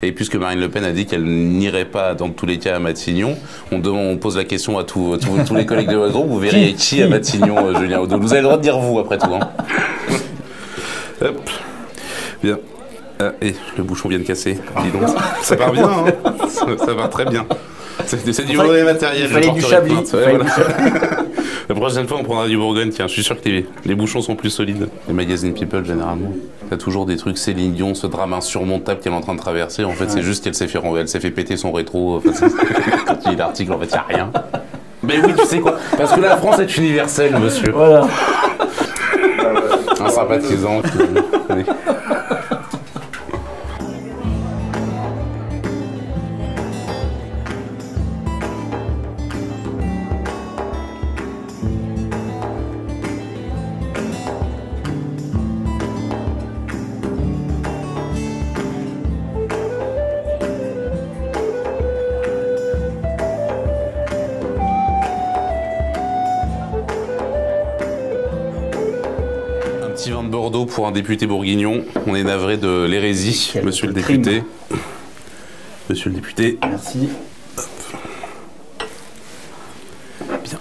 Et puisque Marine Le Pen a dit qu'elle n'irait pas dans tous les cas à Matignon, on, on pose la question à tous, tous, les collègues de votre groupe, vous verriez qui à Matignon, euh, Julien Audoul Vous avez le droit de dire vous après tout. Hein. Hop. Bien. Ah, et le bouchon vient de casser. Dis donc. Ça part bien, hein ça, va très bien. C'est du mauvais matériel. Il fallait du chablis. La prochaine fois, on prendra du Bourgogne. Tiens, je suis sûr que les, les bouchons sont plus solides. Les magazines People, généralement. T'as toujours des trucs Céline Dion, ce drame insurmontable qu'elle est en train de traverser. En fait, c'est juste qu'elle s'est fait, elle s'est fait péter son rétro. quand il y a l'article, en fait, il n'y a rien. Mais oui, tu sais quoi? Parce que la France est universelle, monsieur. Voilà. Un sympathisant qui... pour un député bourguignon. On est navré de l'hérésie, monsieur le député. Monsieur le député. Merci. Bien.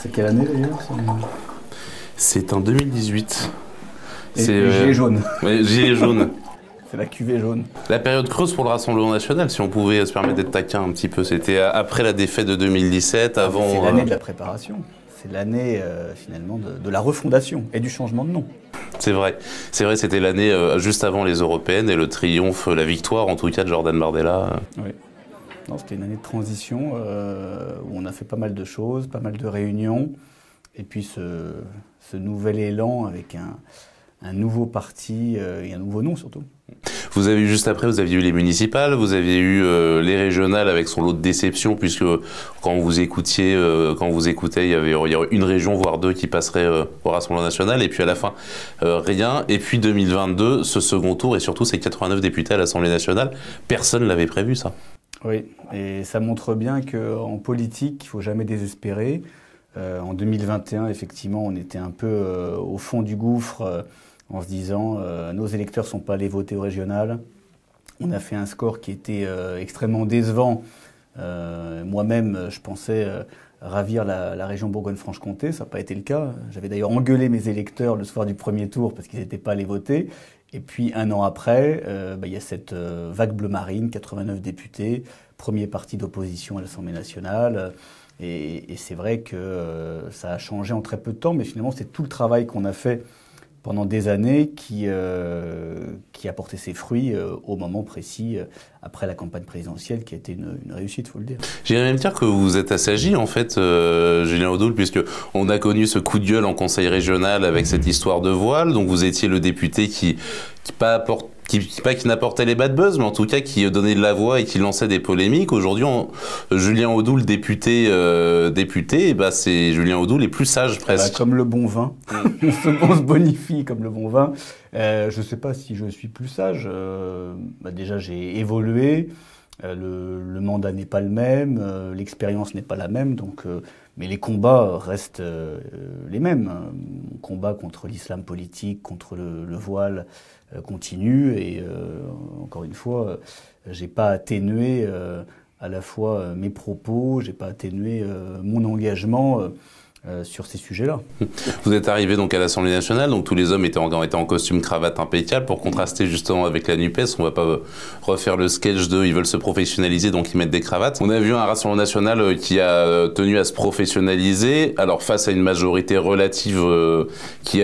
C'est quelle année d'ailleurs C'est en 2018. C'est euh, gilet jaune. gilet jaune. C'est la cuvée jaune. La période creuse pour le Rassemblement national, si on pouvait se permettre d'être taquin un petit peu, c'était après la défaite de 2017, avant. C'est l'année euh, de la préparation c'est l'année euh, finalement de, la refondation et du changement de nom. C'est vrai, c'est vrai, c'était l'année euh, juste avant les européennes et le triomphe, la victoire en tout cas de Jordan Bardella. Oui. C'était une année de transition euh, où on a fait pas mal de choses, pas mal de réunions, et puis ce, ce nouvel élan avec un, un nouveau parti et un nouveau nom surtout. Vous avez eu juste après, vous aviez eu les municipales, vous aviez eu euh, les régionales avec son lot de déception, puisque quand vous écoutiez, euh, quand vous écoutez, il y, avait, une région, voire deux, qui passeraient euh, au Rassemblement national, et puis à la fin, rien. Et puis 2022, ce second tour, et surtout ces 89 députés à l'Assemblée nationale, personne ne l'avait prévu, ça. Oui, et ça montre bien qu'en politique, il faut jamais désespérer. en 2021, effectivement, on était un peu au fond du gouffre en se disant euh, nos électeurs sont pas allés voter au régional. On a fait un score qui était euh, extrêmement décevant. Euh, moi-même, je pensais ravir la, région Bourgogne-Franche-Comté. Ça n'a pas été le cas. J'avais d'ailleurs engueulé mes électeurs le soir du premier tour parce qu'ils n'étaient pas allés voter. Et puis un an après, bah, il y a cette vague bleu marine, 89 députés, premier parti d'opposition à l'Assemblée nationale. Et, et c'est vrai que ça a changé en très peu de temps, mais finalement c'est tout le travail qu'on a fait pendant des années qui, euh, qui a porté ses fruits euh, au moment précis, euh, après la campagne présidentielle, qui a été une, une réussite, faut le dire. J'irais même dire que vous êtes assagi, en fait, Julien Audoul, puisque on a connu ce coup de gueule en conseil régional avec cette histoire de voile, donc vous étiez le député qui, qui pas apporte qui, pas qui n'apportait les bad buzz, mais en tout cas qui donnait de la voix et qui lançait des polémiques. Aujourd'hui, Julien Audoul, député, euh, député, bah c'est Julien Audoul est plus sage bah, presque. comme le bon vin, on se bonifie comme le bon vin. Euh, je ne sais pas si je suis plus sage. Euh, bah déjà, j'ai évolué. Euh, le, le, mandat n'est pas le même, euh, l'expérience n'est pas la même, donc, euh, mais les combats restent les mêmes. Mon combat contre l'islam politique, contre le, le voile continue, et encore une fois, j'ai pas atténué à la fois mes propos, j'ai pas atténué mon engagement euh, sur ces sujets-là. Vous êtes arrivé donc à l'Assemblée nationale, donc tous les hommes étaient en, costume cravate impeccable pour contraster justement avec la Nupes. On va pas refaire le sketch de ils veulent se professionnaliser donc ils mettent des cravates. On a vu un Rassemblement national euh, qui a euh, tenu à se professionnaliser. Alors face à une majorité relative qui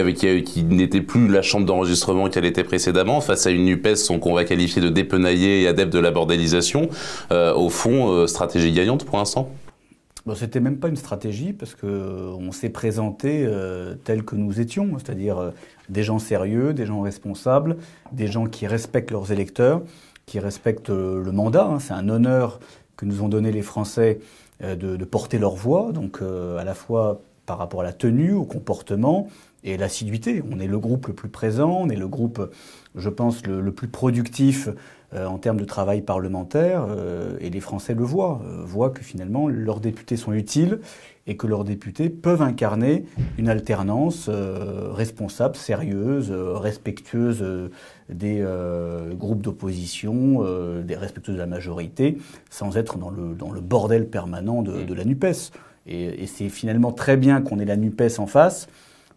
n'était plus la chambre d'enregistrement qu'elle était précédemment, face à une Nupes qu'on va qualifier de dépenaillée et adepte de la bordélisation. au fond, stratégie gagnante pour l'instant. Bon, c'était même pas une stratégie parce que euh, on s'est présenté euh, tel que nous étions, c'est-à-dire euh, des gens sérieux, des gens responsables, des gens qui respectent leurs électeurs, qui respectent le mandat. Hein. C'est un honneur que nous ont donné les Français de, porter leur voix, donc à la fois par rapport à la tenue, au comportement, et l'assiduité. On est le groupe le plus présent, on est le groupe, je pense, le, plus productif en termes de travail parlementaire, euh, et les Français le voient, euh, voient que finalement leurs députés sont utiles et que leurs députés peuvent incarner une alternance responsable, sérieuse, respectueuse des groupes d'opposition, des respectueuses de la majorité, sans être dans le, bordel permanent de, de la NUPES. Et, et c'est finalement très bien qu'on ait la NUPES en face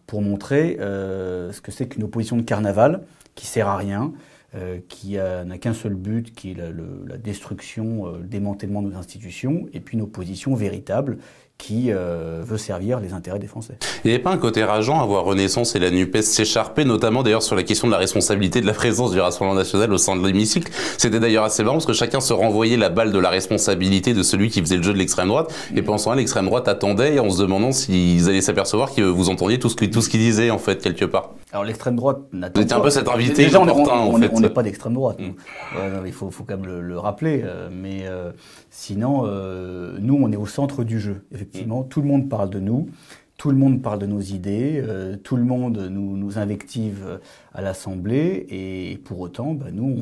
pour montrer ce que c'est qu'une opposition de carnaval qui sert à rien, euh, qui n'a qu'un seul but, qui est la, destruction, euh, le démantèlement de nos institutions, et puis une opposition véritable qui euh, veut servir les intérêts des Français. Il n'y avait pas un côté rageant à voir Renaissance et la NUPES s'écharper, notamment d'ailleurs sur la question de la responsabilité de la présence du Rassemblement national au sein de l'hémicycle. C'était d'ailleurs assez marrant parce que chacun se renvoyait la balle de la responsabilité de celui qui faisait le jeu de l'extrême droite. Et pensant à l'extrême droite attendait en se demandant s'ils allaient s'apercevoir que vous entendiez tout ce qu'ils disaient en fait quelque part. Alors l'extrême droite n'attend pas. Vous un peu cet invité Déjà, on, en fait. On n'est pas d'extrême droite. Mm. il faut, faut, quand même le, rappeler. Euh, mais euh, sinon, euh, nous, on est au centre du jeu. Effectivement, mm. tout le monde parle de nous. Tout le monde parle de nos idées, tout le monde nous, nous invective à l'Assemblée, et pour autant, bah, nous,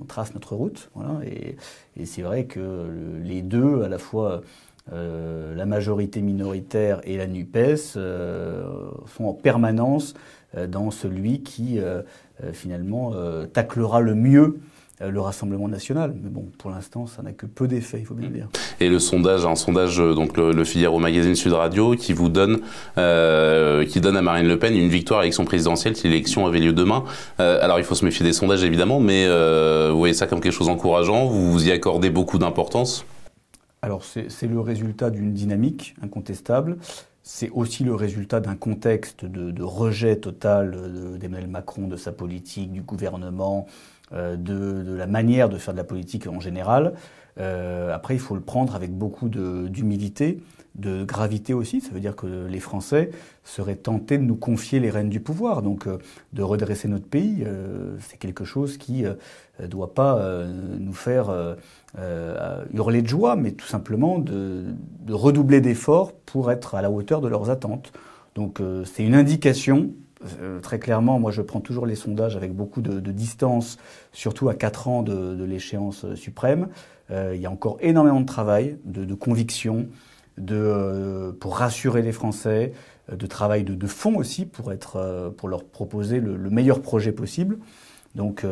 on, trace notre route. Voilà, et, et c'est vrai que les deux, à la fois la majorité minoritaire et la NUPES, sont en permanence dans celui qui euh, euh, finalement taclera le mieux le Rassemblement national. Mais bon, pour l'instant, ça n'a que peu d'effet, il faut bien le dire. Et le sondage, un sondage, donc le, le Figaro Magazine Sud Radio, qui vous donne, qui donne à Marine Le Pen une victoire à l'élection présidentielle si l'élection avait lieu demain. alors, il faut se méfier des sondages, évidemment, mais vous voyez ça comme quelque chose d'encourageant? Vous vous y accordez beaucoup d'importance? Alors, c'est le résultat d'une dynamique incontestable c'est aussi le résultat d'un contexte de, rejet total d'Emmanuel Macron, de sa politique, du gouvernement, euh, de, la manière de faire de la politique en général. Euh, après, il faut le prendre avec beaucoup d'humilité, de, gravité aussi. Ça veut dire que les Français seraient tentés de nous confier les rênes du pouvoir, donc euh, de redresser notre pays. c'est quelque chose qui ne doit pas nous faire euh, hurler de joie, mais tout simplement de, de redoubler d'efforts pour être à la hauteur de leurs attentes. Donc euh, c'est une indication. Euh, très clairement, moi je prends toujours les sondages avec beaucoup de, de distance, surtout à 4 ans de, de l'échéance suprême. il y a encore énormément de travail, de conviction, de, pour rassurer les Français, de travail de, de fond aussi pour, être, pour leur proposer le, le meilleur projet possible. Donc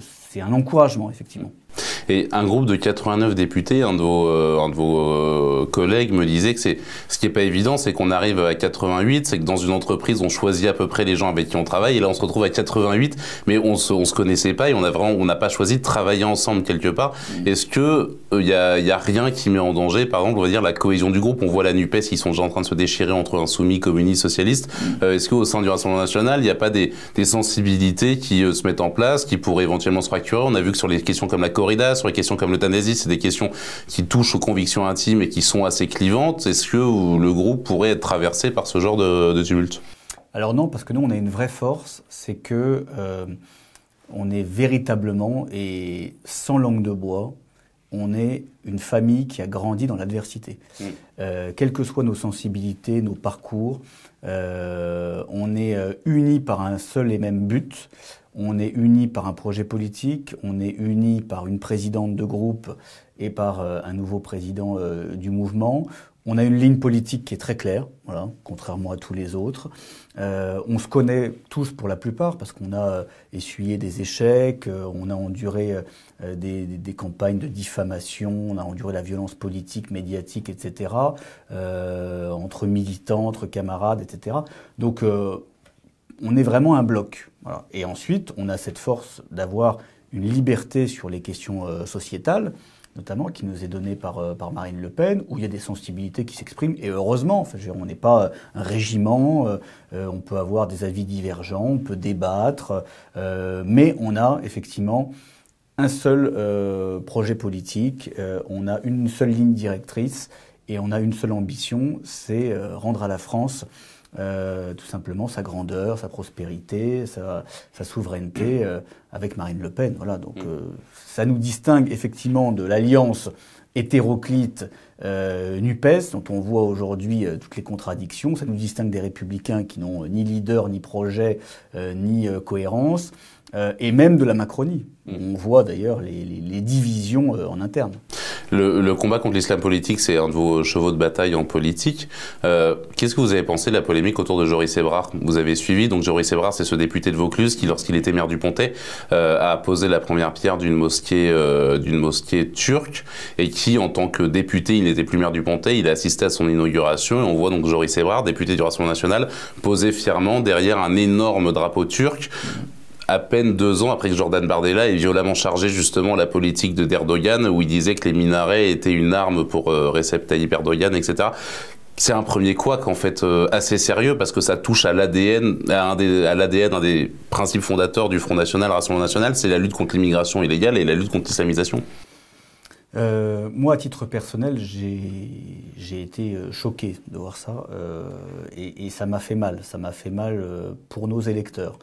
c'est un encouragement, effectivement. Et un groupe de 89 députés, un de vos, euh, un de vos euh, collègues me disait que c'est ce qui est pas évident, c'est qu'on arrive à 88, c'est que dans une entreprise on choisit à peu près les gens avec qui on travaille, et là on se retrouve à 88, mais on se, on se connaissait pas et on a vraiment, on n'a pas choisi de travailler ensemble quelque part. Mm. Est-ce que il euh, y, a, y, a, rien qui met en danger, par exemple, on va dire la cohésion du groupe? On voit la Nupes, ils sont déjà en train de se déchirer entre insoumis, communistes, socialistes. Mm. Est-ce qu'au sein du Rassemblement national, il n'y a pas des, des sensibilités qui se mettent en place, qui pourraient éventuellement se fracturer? On a vu que sur les questions comme la corrida, sur les questions comme l'euthanasie, c'est des questions qui touchent aux convictions intimes et qui sont assez clivantes. Est-ce que le groupe pourrait être traversé par ce genre de, de tumulte? Alors non, parce que nous, on a une vraie force, c'est que euh, on est véritablement et sans langue de bois, on est une famille qui a grandi dans l'adversité. Mm. Euh, quelles que soient nos sensibilités, nos parcours, euh, on est unis par un seul et même but. On est unis par un projet politique, on est unis par une présidente de groupe et par euh, un nouveau président euh, du mouvement. On a une ligne politique qui est très claire, voilà, contrairement à tous les autres. Euh, on se connaît tous pour la plupart parce qu'on a essuyé des échecs, on a enduré des, des, campagnes de diffamation, on a enduré la violence politique, médiatique, etc. entre militants, entre camarades, etc. Donc on est vraiment un bloc. Et ensuite, on a cette force d'avoir une liberté sur les questions euh, sociétales, notamment qui nous est donnée par, euh, par Marine Le Pen, où il y a des sensibilités qui s'expriment, et heureusement, enfin, on n'est pas un régiment, euh, on peut avoir des avis divergents, on peut débattre, mais on a effectivement un seul projet politique, on a une seule ligne directrice, et on a une seule ambition, c'est rendre à la France euh, tout simplement sa grandeur, sa prospérité, sa, sa souveraineté euh, avec Marine Le Pen. Voilà, donc mm. euh, ça nous distingue effectivement de l'alliance hétéroclite euh, NUPES, dont on voit aujourd'hui euh, toutes les contradictions. Ça nous distingue des républicains qui n'ont ni leader, ni projet, ni cohérence, et même de la Macronie. Mm. On voit d'ailleurs les, les, divisions en interne. Le, le, combat contre l'islam politique, c'est un de vos chevaux de bataille en politique. Euh, Qu'est-ce que vous avez pensé de la polémique autour de Joris Ebrard? Vous avez suivi, donc Joris Ebrard, c'est ce député de Vaucluse qui, lorsqu'il était maire du Pontet, euh, a posé la première pierre d'une mosquée, euh, d'une mosquée turque, et qui, en tant que député, il n'était plus maire du Pontet, il a assisté à son inauguration, et on voit donc Joris Ebrard, député du Rassemblement National, poser fièrement derrière un énorme drapeau turc à peine deux ans après que Jordan Bardella ait violemment chargé justement la politique de d'Erdogan, où il disait que les minarets étaient une arme pour euh, Recep Tayyip Erdogan, etc. C'est un premier couac en fait euh, assez sérieux parce que ça touche à l'ADN, à, l'ADN, un des principes fondateurs du Front National, Rassemblement National, c'est la lutte contre l'immigration illégale et la lutte contre l'islamisation. Euh, moi, à titre personnel, j'ai été euh, choqué de voir ça et, et, ça m'a fait mal. Ça m'a fait mal pour nos électeurs.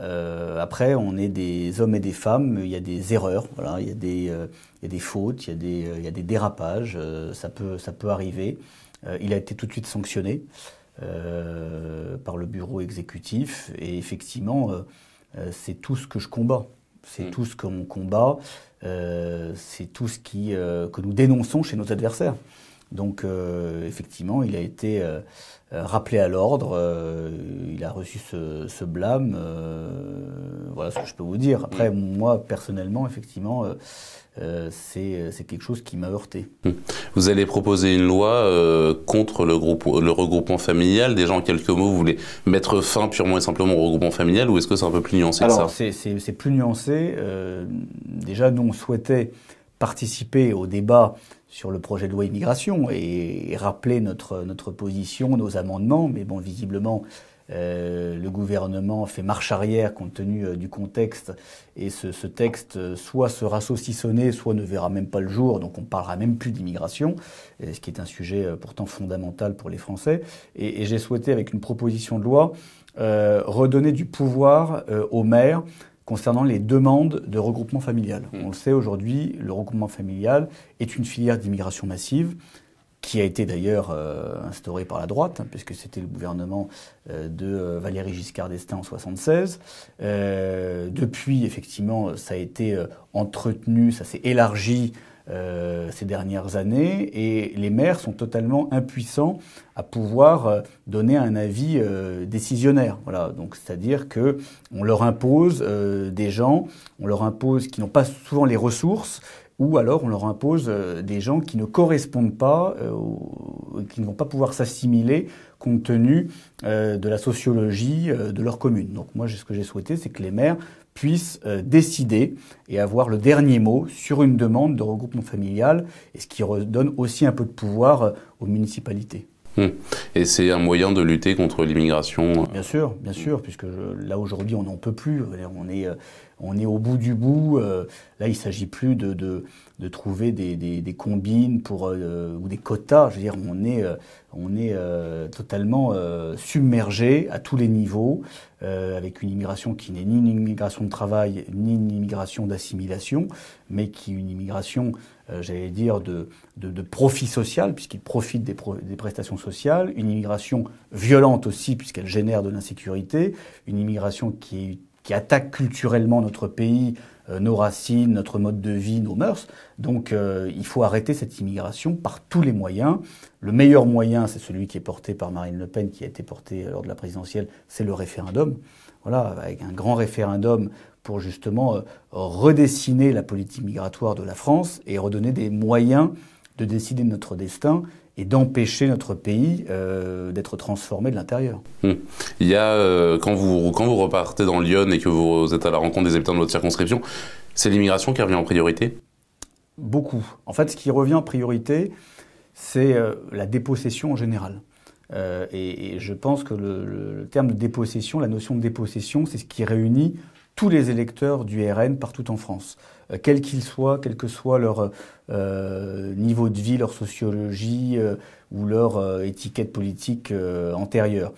Euh, après, on est des hommes et des femmes, il y a des erreurs, voilà, il, y a des, euh, il y a des fautes, il y a des, il y a des dérapages, euh, ça, peut, ça peut arriver. il a été tout de suite sanctionné par le bureau exécutif et effectivement, c'est tout ce que je combats. C'est mm. tout ce qu'on combat, c'est tout ce qui, que nous dénonçons chez nos adversaires. Donc effectivement, il a été euh, rappelé à l'ordre. Euh, il a reçu ce, blâme. Euh, voilà ce que je peux vous dire. Après, mm. moi, personnellement, effectivement, c'est quelque chose qui m'a heurté. Mm. Vous allez proposer une loi contre le, groupe, le regroupement familial. Déjà, en quelques mots, vous voulez mettre fin purement et simplement au regroupement familial ou est-ce que c'est un peu plus nuancé Alors, c'est plus nuancé. déjà, nous, on souhaitait participer au débat sur le projet de loi immigration et, rappeler notre, notre position, nos amendements. Mais bon, visiblement, euh, le gouvernement fait marche arrière compte tenu euh, du contexte et ce, ce, texte euh, soit sera saucissonné, soit ne verra même pas le jour, donc on parlera même plus d'immigration, ce qui est un sujet pourtant fondamental pour les Français. Et, et j'ai souhaité, avec une proposition de loi, redonner du pouvoir aux maires concernant les demandes de regroupement familial. Hmm. On le sait aujourd'hui, le regroupement familial est une filière d'immigration massive qui a été d'ailleurs euh, instaurée par la droite, hein, puisque c'était le gouvernement euh, de euh, Valéry Giscard d'Estaing en 76. depuis, effectivement, ça a été entretenu, ça s'est élargi euh, ces dernières années et les maires sont totalement impuissants à pouvoir euh, donner un avis euh, décisionnaire. Voilà, donc c'est-à-dire que on leur impose des gens, on leur impose qui n'ont pas souvent les ressources ou alors on leur impose des gens qui ne correspondent pas, qui ne vont pas pouvoir s'assimiler compte tenu de la sociologie de leur commune. Donc moi, ce que j'ai souhaité, c'est que les maires puisse euh, décider et avoir le dernier mot sur une demande de regroupement familial, et ce qui redonne aussi un peu de pouvoir euh, aux municipalités. Hum. Et c'est un moyen de lutter contre l'immigration Bien sûr, bien sûr, puisque là aujourd'hui on n'en peut plus. On est, euh, on est au bout du bout. là, il s'agit plus de, de, trouver des, des, combines pour, ou des quotas. Je veux dire, on est, on est totalement submergé à tous les niveaux. Euh, avec une immigration qui n'est ni une immigration de travail, ni une immigration d'assimilation, mais qui est une immigration, euh, j'allais dire, de, de, profit social, puisqu'il profite des, des, prestations sociales, une immigration violente aussi, puisqu'elle génère de l'insécurité, une immigration qui, qui attaque culturellement notre pays, euh, nos racines, notre mode de vie, nos mœurs. Donc euh, il faut arrêter cette immigration par tous les moyens. Le meilleur moyen, c'est celui qui est porté par Marine Le Pen, qui a été porté lors de la présidentielle, c'est le référendum. Voilà, avec un grand référendum pour justement euh, redessiner la politique migratoire de la France et redonner des moyens de décider de notre destin et d'empêcher notre pays euh, d'être transformé de l'intérieur. Hmm. Il y a, euh, quand, vous, quand vous repartez dans Lyon et que vous êtes à la rencontre des habitants de votre circonscription, c'est l'immigration qui revient en priorité? Beaucoup. En fait, ce qui revient en priorité, c'est euh, la dépossession en général. Et, et, je pense que le, le, terme de dépossession, la notion de dépossession, c'est ce qui réunit tous les électeurs du RN partout en France, quels qu'ils soient, quel que soit leur euh, niveau de vie, leur sociologie euh, ou leur étiquette politique antérieure.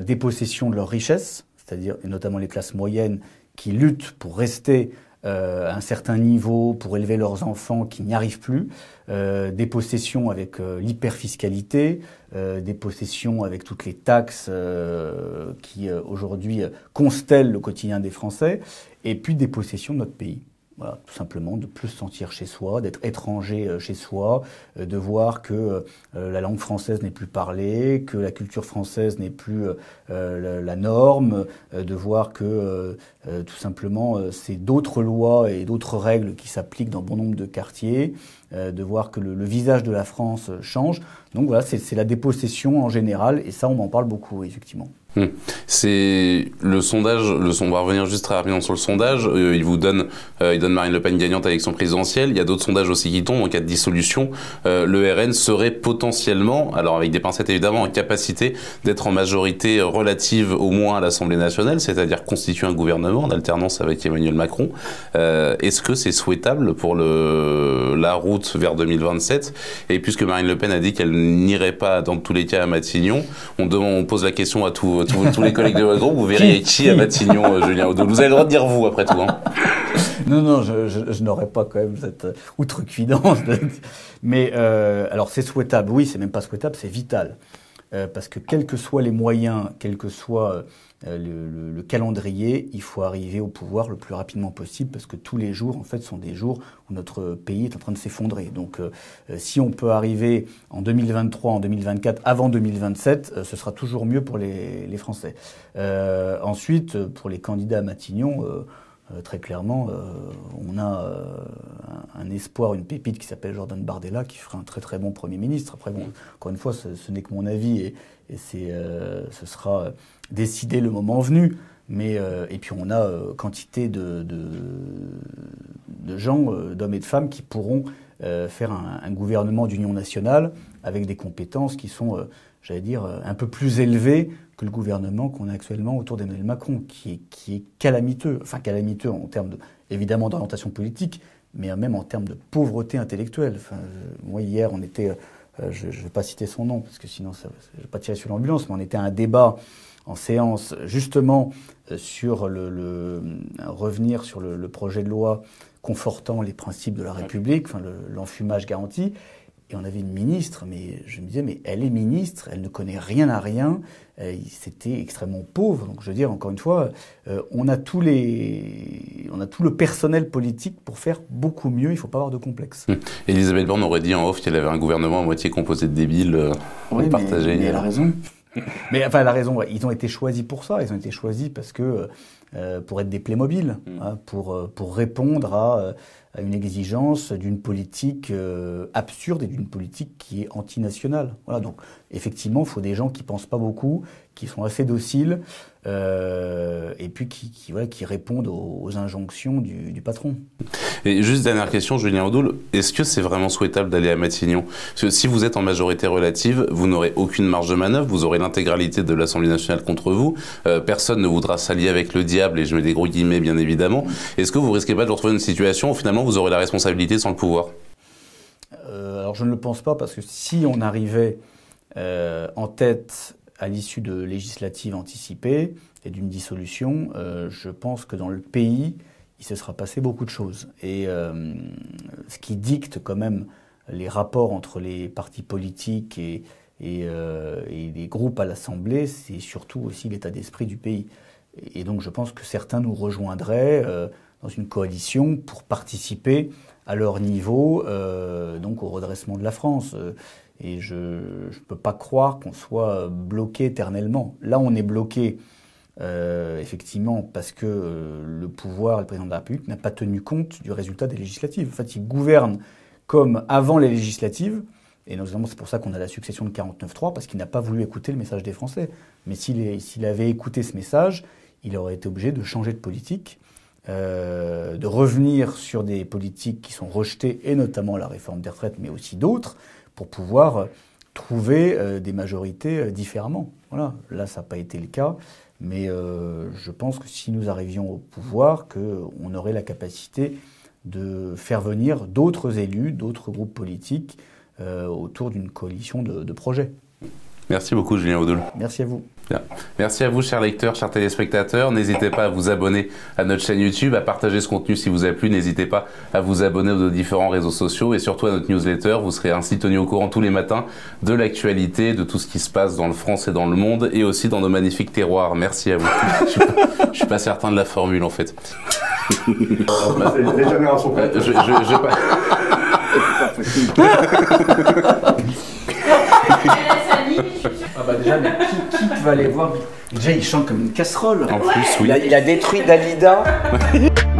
dépossession de leurs richesses, c'est-à-dire notamment les classes moyennes qui luttent pour rester euh, à un certain niveau pour élever leurs enfants qui n'y arrivent plus, euh, des possessions avec euh, l'hyperfiscalité, des possessions avec toutes les taxes qui aujourd'hui constellent le quotidien des Français, et puis des possessions de notre pays. Voilà, tout simplement de plus se sentir chez soi, d'être étranger euh, chez soi, euh, de voir que euh, la langue française n'est plus parlée, que la culture française n'est plus la, norme, de voir que tout simplement c'est d'autres lois et d'autres règles qui s'appliquent dans bon nombre de quartiers, de voir que le, visage de la France change. Donc voilà, c'est la dépossession en général, et ça on en parle beaucoup effectivement. Hmm. C'est le sondage, le on va revenir juste très rapidement sur le sondage. Euh, il vous donne, euh, il donne Marine Le Pen gagnante à l'élection présidentielle. Il y a d'autres sondages aussi qui tombent en cas de dissolution. Euh, le RN serait potentiellement, alors avec des pincettes évidemment, en capacité d'être en majorité relative au moins à l'Assemblée nationale, c'est-à-dire constituer un gouvernement en alternance avec Emmanuel Macron. Est-ce que c'est souhaitable pour le, la route vers 2027 Et puisque Marine Le Pen a dit qu'elle n'irait pas dans tous les cas à Matignon, on, demande, on pose la question à tous tous, les collègues de votre groupe, vous verriez qui, à Matignon, euh, Julien Audoul. Vous avez le droit de dire vous après tout. Hein. Non, non, je, n'aurais pas quand même cette outrecuidance. Mais euh, alors c'est souhaitable, oui, c'est même pas souhaitable, c'est vital. Euh, parce que quels que soient les moyens, quels que soient euh, le, calendrier, il faut arriver au pouvoir le plus rapidement possible parce que tous les jours, en fait, sont des jours où notre pays est en train de s'effondrer. Donc, euh, euh, si on peut arriver en 2023, en 2024, avant 2027, ce sera toujours mieux pour les, les Français. ensuite, pour les candidats à Matignon, très clairement, on a un, espoir, une pépite qui s'appelle Jordan Bardella, qui fera un très très bon Premier ministre. Après, bon, encore une fois, ce, n'est que mon avis et, et ce sera décider le moment venu. Mais, euh, et puis on a euh, quantité de, gens, euh, d'hommes et de femmes, qui pourront faire un, gouvernement d'union nationale avec des compétences qui sont, j'allais dire, un peu plus élevées que le gouvernement qu'on a actuellement autour d'Emmanuel Macron, qui est, qui est calamiteux, enfin calamiteux en termes de, évidemment d'orientation politique, mais même en termes de pauvreté intellectuelle. Enfin, moi hier, on était, je ne vais pas citer son nom parce que sinon ça, je ne vais pas tirer sur l'ambulance, mais on était à un débat en séance justement euh, sur le, revenir sur le, projet de loi confortant les principes de la République, enfin l'enfumage garanti. Et on avait une ministre, mais je me disais, mais elle est ministre, elle ne connaît rien à rien, euh, c'était extrêmement pauvre. Donc je veux dire, encore une fois, euh, on, a tous les, on a tout le personnel politique pour faire beaucoup mieux, il ne faut pas avoir de complexe. Hum. Elisabeth Borne aurait dit en off qu'elle avait un gouvernement à moitié composé de débiles oui, partagés. mais elle a raison. Mais enfin, elle a raison. Ils ont été choisis pour ça. Ils ont été choisis parce que euh, pour être des Playmobil, mm. hein, pour, euh, pour répondre à, à une exigence d'une politique euh, absurde et d'une politique qui est antinationale. Voilà. Donc, effectivement, il faut des gens qui pensent pas beaucoup, qui sont assez dociles, euh, et puis qui, qui, voilà, qui répondent aux, injonctions du, du, patron. Et juste dernière question, Julien Audoul, est-ce que c'est vraiment souhaitable d'aller à Matignon? Parce que si vous êtes en majorité relative, vous n'aurez aucune marge de manœuvre, vous aurez l'intégralité de l'Assemblée nationale contre vous, euh, personne ne voudra s'allier avec le diable, et je mets des gros guillemets bien évidemment. Est-ce que vous risquez pas de retrouver une situation où finalement vous aurez la responsabilité sans le pouvoir? Euh, Alors je ne le pense pas, parce que si on arrivait euh, en tête à l'issue de législatives anticipées et d'une dissolution, je pense que dans le pays, il se sera passé beaucoup de choses. Et euh, ce qui dicte quand même les rapports entre les partis politiques et, et, les groupes à l'Assemblée, c'est surtout aussi l'état d'esprit du pays. Et donc je pense que certains nous rejoindraient dans une coalition pour participer à leur niveau donc au redressement de la France. Et je ne peux pas croire qu'on soit bloqué éternellement. Là, on est bloqué, euh, effectivement, parce que euh, le pouvoir, le président de la République, n'a pas tenu compte du résultat des législatives. En fait, il gouverne comme avant les législatives, et notamment c'est pour ça qu'on a la succession de 49-3, parce qu'il n'a pas voulu écouter le message des Français. Mais s'il avait écouté ce message, il aurait été obligé de changer de politique, euh, de revenir sur des politiques qui sont rejetées, et notamment la réforme des retraites, mais aussi d'autres, pour pouvoir trouver euh, des majorités euh, différemment. Voilà. Là, ça n'a pas été le cas, mais je pense que si nous arrivions au pouvoir, qu'on aurait la capacité de faire venir d'autres élus, d'autres groupes politiques autour d'une coalition de, projets. Merci beaucoup, Julien Audoul. Merci à vous. Bien. Merci à vous, chers lecteurs, chers téléspectateurs. N'hésitez pas à vous abonner à notre chaîne YouTube, à partager ce contenu si vous a plu. N'hésitez pas à vous abonner aux différents réseaux sociaux et surtout à notre newsletter. Vous serez ainsi tenu au courant tous les matins de l'actualité, de tout ce qui se passe dans le France et dans le monde et aussi dans nos magnifiques terroirs. Merci à vous. je, suis pas, je suis pas certain de la formule en fait. Les générations Euh, je, je, je pas- Ah bah déjà, mais qui, qui va aller voir Déjà, il chante comme une casserole. En plus, oui. Il a, il a détruit Dalida.